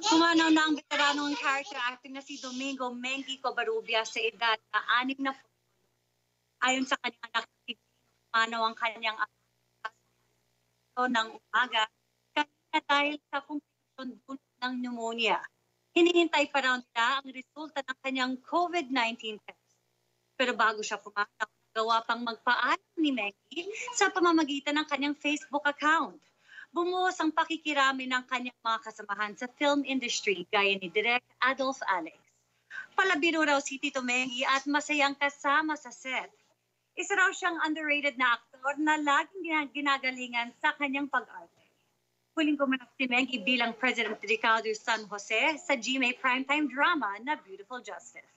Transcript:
Pumanaw na ang veteranong character actor na si Domingo Mengi Covarrubia sa edad na anim na Ayon sa kanyang anak, pumanaw ang kanyang ng umaga kanina dahil sa komplikasyon dulot ng pneumonia. Hinihintay pa raw nila ang resulta ng kanyang COVID-19 test. Pero bago siya pumanaw, gawa pang magpaalam ni Mengi sa pamamagitan ng kanyang Facebook account bumuhos ang pakikirami ng kanyang mga kasamahan sa film industry gaya ni Direk Adolf Alex. Palabiro raw si Tito Mengi at masayang kasama sa set. Isa raw siyang underrated na aktor na laging ginagalingan sa kanyang pag-arte. Huling gumanap si Mengi bilang President Ricardo San Jose sa GMA primetime drama na Beautiful Justice.